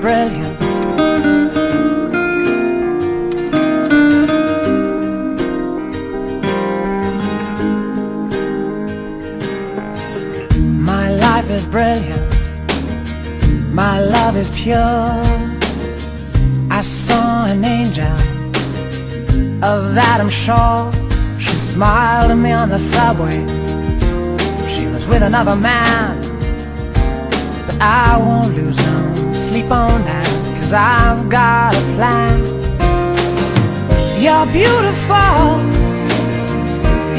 brilliant. My life is brilliant. My love is pure. I saw an angel. Of that I'm sure. She smiled at me on the subway. She was with another man. but I won't lose none sleep on that, cause I've got a plan. You're beautiful.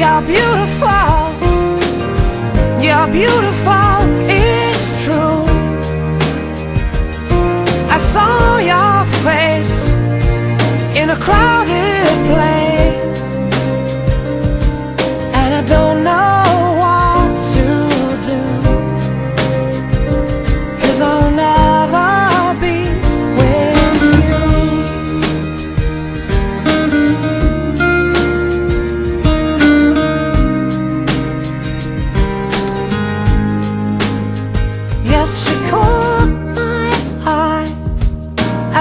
You're beautiful. You're beautiful. It's true. I saw your face in a crowded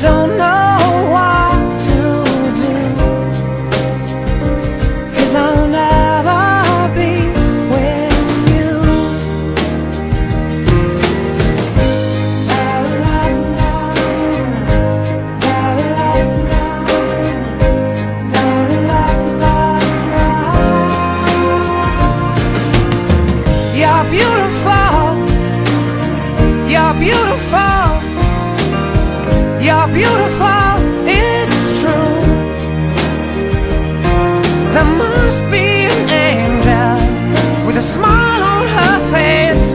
don't know what to do. Cause I'll never be with you. You're beautiful. You're beautiful. Beautiful. It's true. There must be an angel with a smile on her face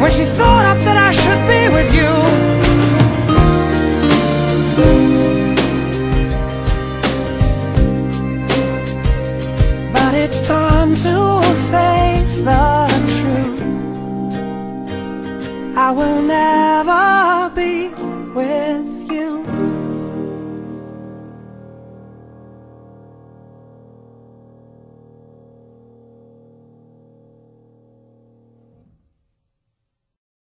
when she thought up that I should be with you. But it's time to face the truth. I will never